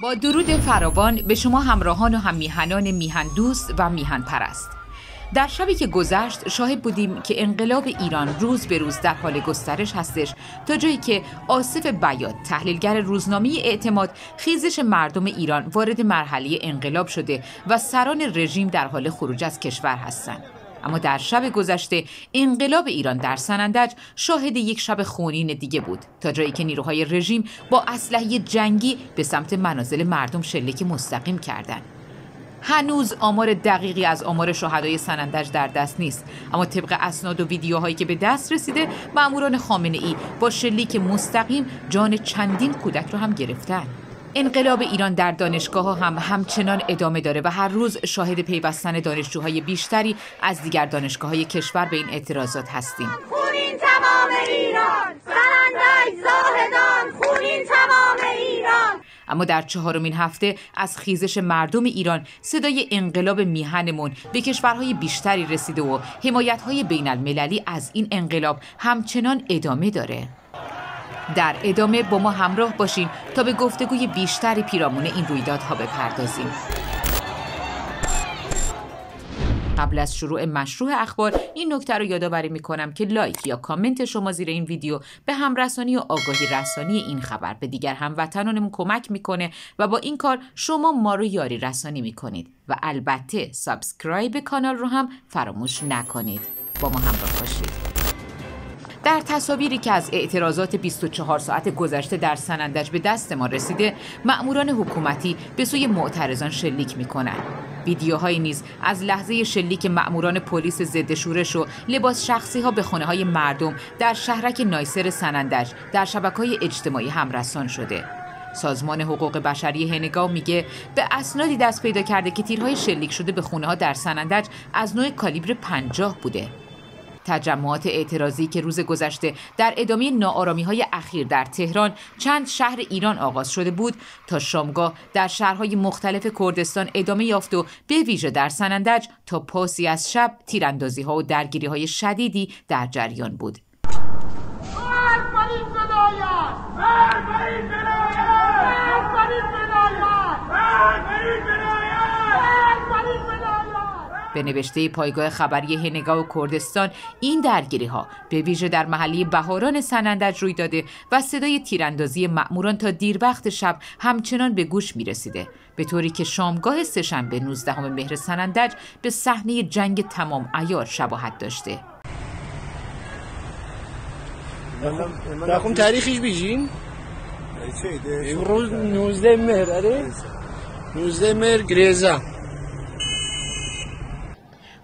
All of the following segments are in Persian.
با درود فراوان به شما همراهان و هم میهنان میهن دوست و میهن پرست. در شبی که گذشت شاهد بودیم که انقلاب ایران روز به روز در حال گسترش هستش تا جایی که آصف بیاد تحلیلگر روزنامه اعتماد خیزش مردم ایران وارد مرحله انقلاب شده و سران رژیم در حال خروج از کشور هستند. اما در شب گذشته انقلاب ایران در سنندج شاهد یک شب خونین دیگه بود تا جایی که نیروهای رژیم با اسلحه جنگی به سمت منازل مردم شلیک مستقیم کردند. هنوز آمار دقیقی از آمار شهدای سنندج در دست نیست اما طبق اسناد و ویدیوهایی که به دست رسیده ماموران خامنه ای با شلیک مستقیم جان چندین کودک رو هم گرفتن انقلاب ایران در دانشگاه ها هم همچنان ادامه داره و هر روز شاهد پیوستن دانشجوهای بیشتری از دیگر دانشگاه های کشور به این اعتراضات هستیم. خونین تمام ایران زاهدان خونین تمام ایران. اما در چهارمین هفته از خیزش مردم ایران صدای انقلاب میهنمون به کشورهای بیشتری رسیده و حمایتهای بین المللی از این انقلاب همچنان ادامه داره. در ادامه با ما همراه باشین تا به گفتگوی بیشتری پیرامون این رویدادها بپردازیم. قبل از شروع مشروع اخبار این نکته رو یادآوری می‌کنم که لایک یا کامنت شما زیر این ویدیو به همرسانی و آگاهی رسانی این خبر به دیگر هموطنانمون کمک می‌کنه و با این کار شما ما رو یاری رسانی می‌کنید و البته subscribe کانال رو هم فراموش نکنید. با ما همراه باشید. در تصاویری که از اعتراضات 24 ساعت گذشته در سنندج به دست ما رسیده مأموران حکومتی به سوی معترضان شلیک می‌کنند. ویدیوهایی نیز از لحظه شلیک مأموران پلیس ضد شورش و لباس شخصی ها به خانه های مردم در شهرک نایسر سنندج در شبکه اجتماعی همرسان شده. سازمان حقوق بشری هنگاو میگه به اسنادی دست پیدا کرده که تیرهای شلیک شده به خونه ها در سنندج از نوع کالیبر 50 بوده. تجمعات اعتراضی که روز گذشته در ادامه نارامی های اخیر در تهران چند شهر ایران آغاز شده بود تا شامگاه در شهرهای مختلف کردستان ادامه یافت و به ویژه در سنندج تا پاسی از شب تیراندازی ها و درگیری های شدیدی در جریان بود. به نوشته پایگاه خبری هنگا و کردستان این درگیری ها به ویژه در محلی بهاران سنندج روی داده و صدای تیراندازی مأموران تا دیر وقت شب همچنان به گوش می رسیده به طوری که شامگاه سهشنبه 19 مهر سنندج به صحنه جنگ تمام ایار شباهت داشته. رقم تاریخش بیجین؟ امروز 19 مهر اره 19 مهر گریزه.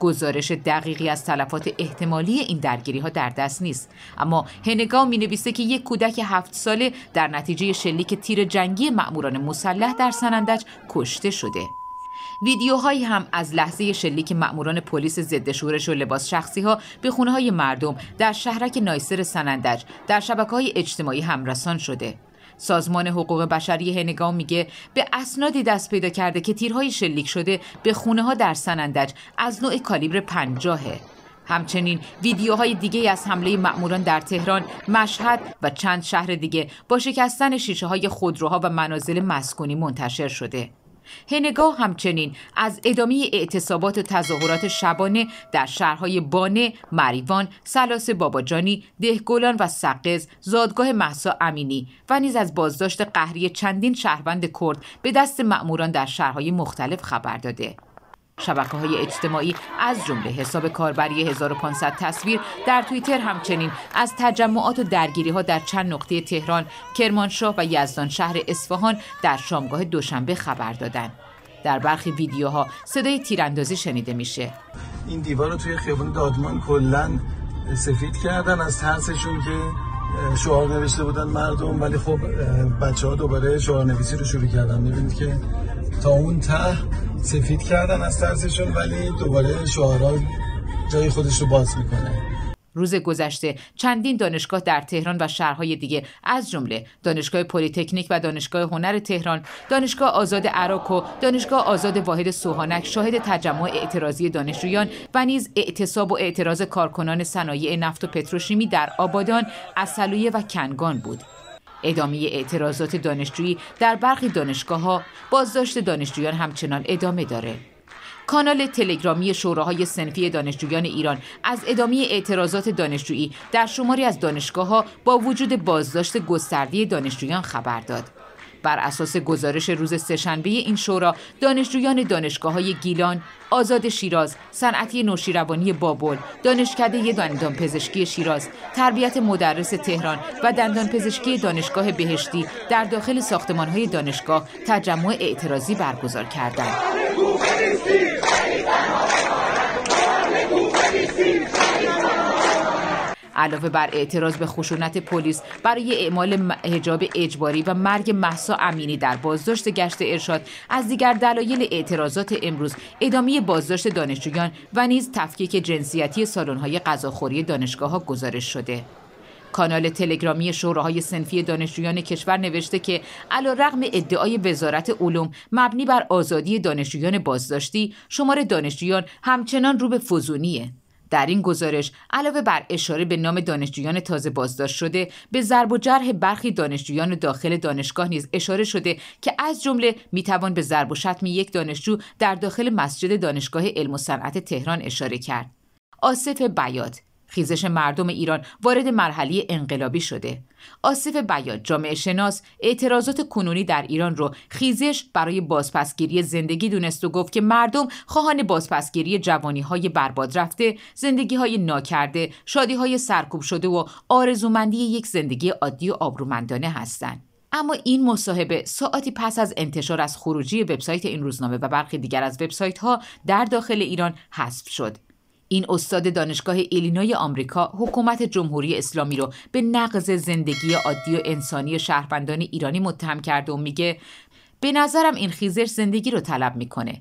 گزارش دقیقی از تلفات احتمالی این درگیری ها در دست نیست. اما هنگا می نویسه که یک کودک هفت ساله در نتیجه شلیک تیر جنگی مأموران مسلح در سنندج کشته شده. ویدیوهایی هم از لحظه شلیک مأموران پلیس ضد شورش و لباس شخصی ها به خونه های مردم در شهرک نایسر سنندج در شبکه های اجتماعی همرسان شده. سازمان حقوق بشری هنگام میگه به اسنادی دست پیدا کرده که تیرهای شلیک شده به خونه ها در سنندج از نوع کالیبر پنجاهه همچنین ویدیوهای دیگه از حمله مأموران در تهران، مشهد و چند شهر دیگه با شکستن شیشه های خودروها و منازل مسکونی منتشر شده. هنگاه همچنین از ادامه اعتصابات و تظاهرات شبانه در شهرهای بانه، مریوان، سلاس باباجانی، دهگلان و سقز، زادگاه محسا امینی و نیز از بازداشت قهری چندین شهروند کرد به دست مأموران در شهرهای مختلف خبر داده. شبکه های اجتماعی از جمله حساب کاربری 1500 تصویر در توییتر همچنین از تجمعات و درگیری ها در چند نقطه تهران، کرمانشاه و یزدان شهر اصفهان در شامگاه دوشنبه خبر دادند. در برخی ویدیوها صدای تیراندازی شنیده میشه. این دیوار رو توی خیابان دادمان کلا سفید کردن از ترسشون که شعار نوشته بودن مردم ولی خب بچه ها دوباره شعار نویسی رو شروع کردن می‌بینید که تا اون ته سفید کردن از ترسشون ولی دوباره شعارها جای خودش رو باز می‌کنه روز گذشته چندین دانشگاه در تهران و شهرهای دیگه از جمله دانشگاه پلیتکنیک و دانشگاه هنر تهران، دانشگاه آزاد عراق و دانشگاه آزاد واحد سوهانک شاهد تجمع اعتراضی دانشجویان و نیز اعتصاب و اعتراض کارکنان صنایع نفت و پتروشیمی در آبادان، اصلویه و کنگان بود. ادامه اعتراضات دانشجویی در برخی دانشگاه ها بازداشت دانشجویان همچنان ادامه داره. کانال تلگرامی شوراهای سنفی دانشجویان ایران از ادامه اعتراضات دانشجویی در شماری از دانشگاه ها با وجود بازداشت گسترده دانشجویان خبر داد. بر اساس گزارش روز سهشنبه این شورا دانشجویان دانشگاه های گیلان، آزاد شیراز، صنعتی نوشیروانی بابل، دانشکده دندان پزشکی شیراز، تربیت مدرس تهران و دندان پزشکی دانشگاه بهشتی در داخل ساختمان های دانشگاه تجمع اعتراضی برگزار کردند. علاوه بر اعتراض به خشونت پلیس برای اعمال حجاب اجباری و مرگ محسا امینی در بازداشت گشت ارشاد از دیگر دلایل اعتراضات امروز ادامه بازداشت دانشجویان و نیز تفکیک جنسیتی سالن‌های غذاخوری دانشگاه ها گزارش شده. کانال تلگرامی شوراهای سنفی دانشجویان کشور نوشته که رغم ادعای وزارت علوم مبنی بر آزادی دانشجویان بازداشتی شمار دانشجویان همچنان رو به فزونیه. در این گزارش علاوه بر اشاره به نام دانشجویان تازه بازداشت شده به ضرب و جرح برخی دانشجویان داخل دانشگاه نیز اشاره شده که از جمله می‌توان به ضرب و شتم یک دانشجو در داخل مسجد دانشگاه علم و صنعت تهران اشاره کرد. آصف بیات خیزش مردم ایران وارد مرحله انقلابی شده. آصف بیاد جامعه شناس اعتراضات کنونی در ایران رو خیزش برای بازپسگیری زندگی دونست و گفت که مردم خواهان بازپسگیری جوانی های برباد رفته، زندگی های ناکرده، شادی های سرکوب شده و آرزومندی یک زندگی عادی و آبرومندانه هستند. اما این مصاحبه ساعتی پس از انتشار از خروجی وبسایت این روزنامه و برخی دیگر از وبسایت ها در داخل ایران حذف شد. این استاد دانشگاه ایلینوی آمریکا حکومت جمهوری اسلامی رو به نقض زندگی عادی و انسانی شهروندان ایرانی متهم کرده و میگه به نظرم این خیزش زندگی رو طلب می‌کنه.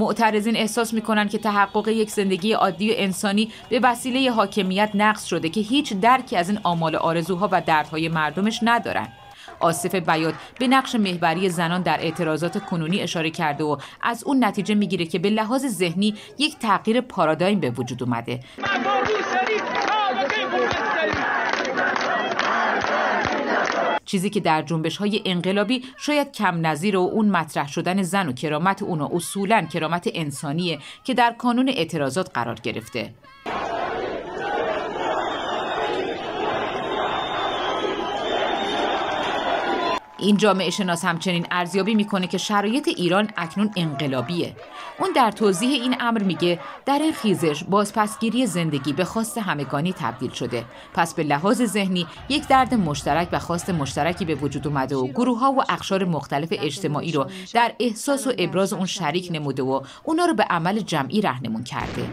معترضین احساس می‌کنن که تحقق یک زندگی عادی و انسانی به وسیله حاکمیت نقص شده که هیچ درکی از این آمال آرزوها و دردهای مردمش ندارن آصف بیاد به نقش محوری زنان در اعتراضات کنونی اشاره کرده و از اون نتیجه می‌گیره که به لحاظ ذهنی یک تغییر پارادایم به وجود اومده. چیزی که در جنبش های انقلابی شاید کم نظیر و اون مطرح شدن زن و کرامت اون و اصولا کرامت انسانیه که در کانون اعتراضات قرار گرفته. این جامعه شناس همچنین ارزیابی می‌کنه که شرایط ایران اکنون انقلابیه. اون در توضیح این امر میگه در این خیزش بازپسگیری زندگی به خواست همگانی تبدیل شده. پس به لحاظ ذهنی یک درد مشترک و خواست مشترکی به وجود اومده و گروه ها و اقشار مختلف اجتماعی رو در احساس و ابراز اون شریک نموده و اونا رو به عمل جمعی رهنمون کرده.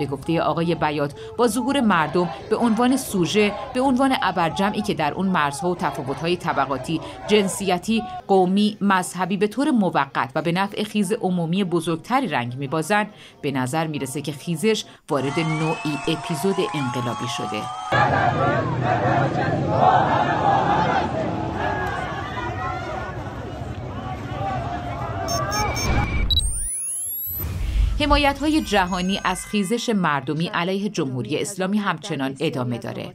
به گفته آقای بیات با ظهور مردم به عنوان سوژه به عنوان ابرجمعی که در اون مرزها و تفاوت‌های طبقاتی جنسیتی قومی مذهبی به طور موقت و به نفع خیز عمومی بزرگتری رنگ میبازند به نظر می‌رسه که خیزش وارد نوعی اپیزود انقلابی شده. حمایت های جهانی از خیزش مردمی علیه جمهوری اسلامی همچنان ادامه داره.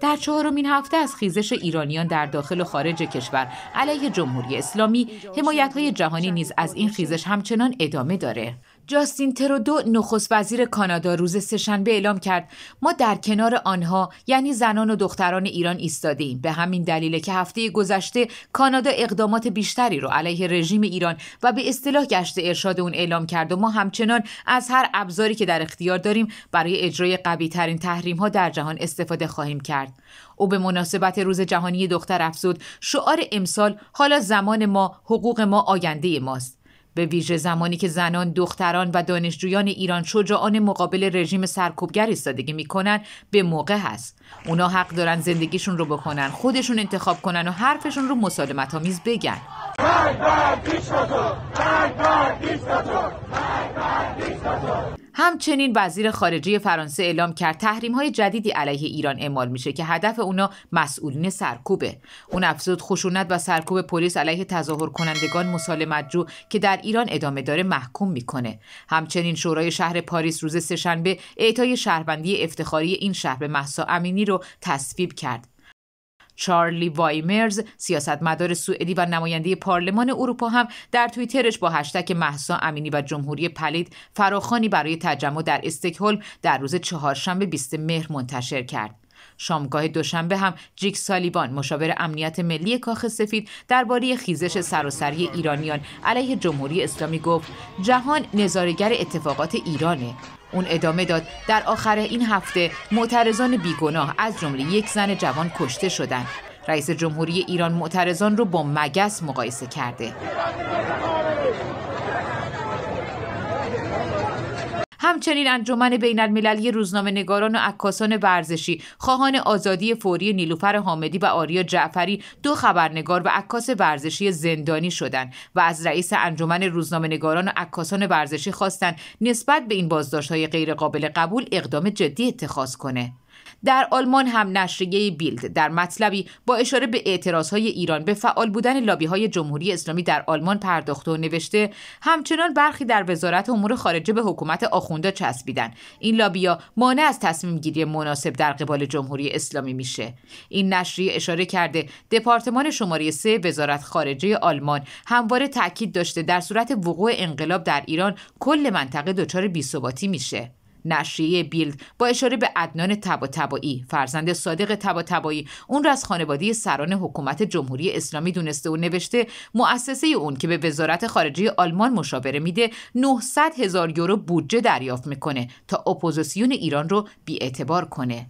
در چهارمین هفته از خیزش ایرانیان در داخل و خارج کشور علیه جمهوری اسلامی حمایت های جهانی نیز از این خیزش همچنان ادامه داره. جاستین ترودو نخست وزیر کانادا روز سهشنبه اعلام کرد ما در کنار آنها یعنی زنان و دختران ایران ایستاده ایم به همین دلیل که هفته گذشته کانادا اقدامات بیشتری رو علیه رژیم ایران و به اصطلاح گشت ارشاد اون اعلام کرد و ما همچنان از هر ابزاری که در اختیار داریم برای اجرای قوی ترین تحریم ها در جهان استفاده خواهیم کرد. او به مناسبت روز جهانی دختر افزود شعار امسال حالا زمان ما حقوق ما آینده ماست. به ویژه زمانی که زنان، دختران و دانشجویان ایران شجاعان مقابل رژیم سرکوبگر ایستادگی می‌کنن به موقع هست. اونا حق دارن زندگیشون رو بکنن، خودشون انتخاب کنن و حرفشون رو مسالمت آمیز بگن. همچنین وزیر خارجه فرانسه اعلام کرد تحریم های جدیدی علیه ایران اعمال میشه که هدف اونا مسئولین سرکوبه. اون افزود خشونت و سرکوب پلیس علیه تظاهر کنندگان مسالمت جو که در ایران ادامه داره محکوم می‌کنه. همچنین شورای شهر پاریس روز سهشنبه اعطای شهروندی افتخاری این شهر به محسا امینی رو تصویب کرد. چارلی وایمرز سیاستمدار سوئدی و نماینده پارلمان اروپا هم در توییترش با هشتگ محسا امینی و جمهوری پلید فراخانی برای تجمع در استکهلم در روز چهارشنبه 20 مهر منتشر کرد. شامگاه دوشنبه هم جیک سالیبان مشاور امنیت ملی کاخ سفید درباره خیزش سراسری ایرانیان علیه جمهوری اسلامی گفت جهان نظارگر اتفاقات ایرانه اون ادامه داد. در آخر این هفته معترضان بیگناه از جمله یک زن جوان کشته شدند رئیس جمهوری ایران معترضان رو با مگس مقایسه کرده. همچنین انجمن بین المللی روزنامه نگاران و عکاسان ورزشی خواهان آزادی فوری نیلوفر حامدی و آریا جعفری دو خبرنگار و عکاس ورزشی زندانی شدند و از رئیس انجمن روزنامه نگاران و عکاسان ورزشی خواستند نسبت به این بازداشت‌های غیرقابل قبول اقدام جدی اتخاذ کنه. در آلمان هم نشریه بیلد در مطلبی با اشاره به اعتراضهای ایران به فعال بودن لابی های جمهوری اسلامی در آلمان پرداخته و نوشته همچنان برخی در وزارت امور خارجه به حکومت آخوندا چسبیدن. این لابیا مانع از تصمیم گیری مناسب در قبال جمهوری اسلامی میشه. این نشریه اشاره کرده دپارتمان شماره سه وزارت خارجه آلمان همواره تاکید داشته در صورت وقوع انقلاب در ایران کل منطقه دچار بیثباتی میشه. نشریه بیلد با اشاره به عدنان تبا فرزند صادق تبا اون را از خانواده سران حکومت جمهوری اسلامی دونسته و نوشته مؤسسه اون که به وزارت خارجه آلمان مشاوره میده 900 هزار یورو بودجه دریافت می‌کنه تا اپوزیسیون ایران رو بیاعتبار کنه.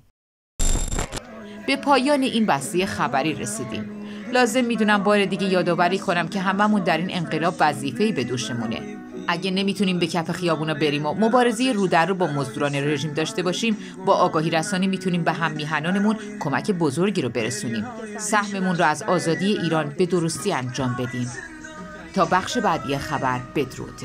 به پایان این بسته خبری رسیدیم. لازم می‌دونم بار دیگه یادآوری کنم که هممون در این انقلاب وظیفه‌ای به دوشمونه. اگه نمی‌تونیم به کف خیابونا بریم و مبارزه رو در رو با مزدوران رژیم داشته باشیم با آگاهی رسانی می‌تونیم به هم میهنانمون کمک بزرگی رو برسونیم. سهممون رو از آزادی ایران به درستی انجام بدیم. تا بخش بعدی خبر بدرود.